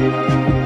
Música